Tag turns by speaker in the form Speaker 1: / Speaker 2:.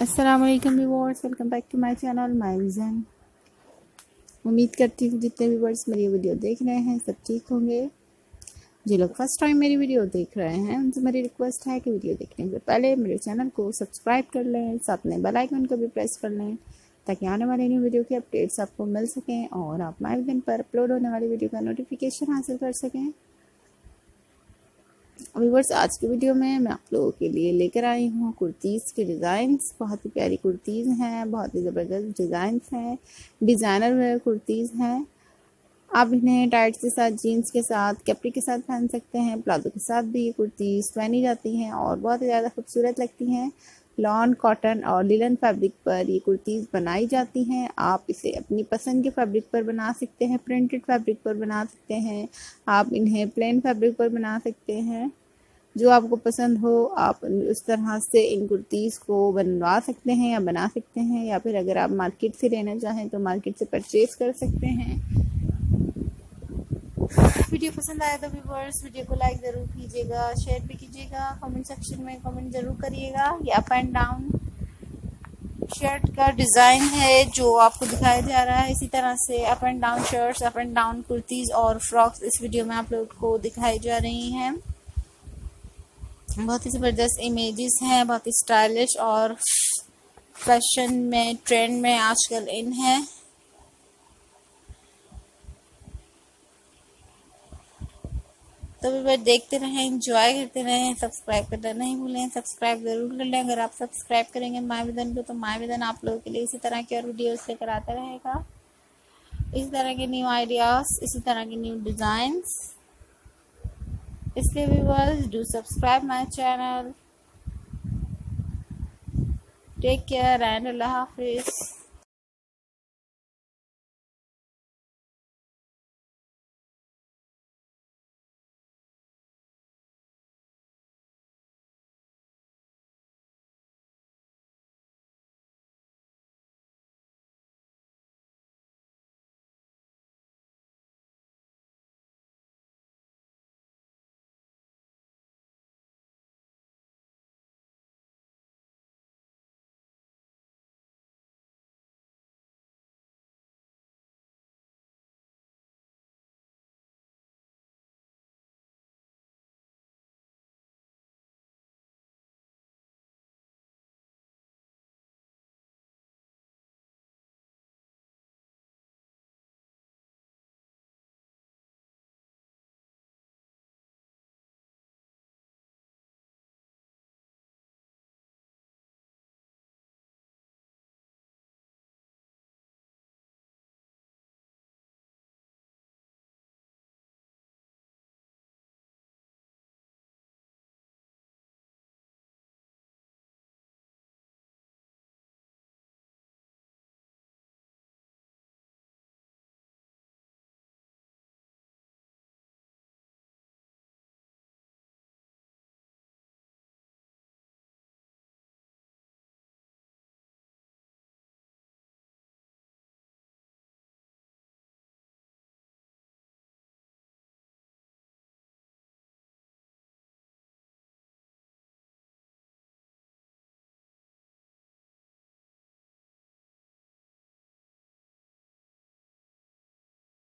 Speaker 1: अस्सलाम वालेकुम welcome back to my channel my vision उम्मीद करती हूँ जितने व्यूअर्स मेरी वीडियो देख रहे हैं, सब ठीक होंगे। जो लोग फ़र्स्ट टाइम मेरी वीडियो देख रहे हैं, उनसे मेरी रिक्वेस्ट है कि वीडियो देखने से पहले मेरे चैनल को सब्सक्राइब कर लें, साथ में बेल आइकन को भी प्रेस कर लें, ताकि आने वाले न्यू वीडियो के अपडेट्स आपको मिल सकें और आप माई विजन पर अपलोड होने वाली वीडियो का नोटिफिकेशन हासिल कर सकें। व्यूवर्स आज की वीडियो में मैं आप लोगों के लिए लेकर आई हूँ कुर्तीज़ के डिज़ाइंस बहुत ही प्यारी कुर्तीज़ हैं, बहुत ही ज़बरदस्त डिज़ाइंस हैं। डिज़ाइनर वेयर कुर्तीज़ हैं। आप इन्हें टाइट्स के साथ जीन्स के साथ कैपरी के साथ पहन सकते हैं प्लाजो के साथ भी ये कुर्तीज़ पहनी जाती हैं और बहुत ही ज़्यादा खूबसूरत लगती हैं। लॉन कॉटन और लिलन फैब्रिक पर ये कुर्तीज़ बनाई जाती हैं। आप इसे अपनी पसंद के फैब्रिक पर बना सकते हैं प्रिंटेड फैब्रिक पर बना सकते हैं। आप इन्हें प्लेन फैब्रिक पर बना सकते हैं। जो आपको पसंद हो, आप उस तरह से इन कुर्तीज़ को बनवा सकते हैं या बना सकते हैं या फिर अगर आप मार्केट से लेना चाहें तो मार्केट से परचेज कर सकते हैं। वीडियो पसंद आया तो व्यूवर्स वीडियो को लाइक ज़रूर कीजिएगा शेयर भी कीजिएगा कमेंट सेक्शन में कमेंट ज़रूर करिएगा। ये अप एंड डाउन शर्ट का डिज़ाइन है, जो आपको दिखाया जा रहा है। इसी तरह से up and down shirts up and down kurtis और फ्रॉक्स इस वीडियो में आप लोग को दिखाई जा रही हैं। बहुत ही ज़बरदस्त इमेजेस हैं, बहुत ही स्टाइलिश और फ़ैशन में ट्रेंड में आजकल इन है। तो भी देखते रहें इंजॉय करते रहें सब्सक्राइब करना नहीं भूलें सब्सक्राइब ज़रूर कर लें। अगर आप सब्सक्राइब करेंगे माय विदन को तो माय विदन आप लोगों के लिए इसी तरह की और वीडियोस लेकर आता रहेगा। इसी तरह के न्यू आइडियाज़ इसी तरह के न्यू डिज़ाइंस इसलिए viewers do subscribe my channel take care and अल्लाह हाफिज़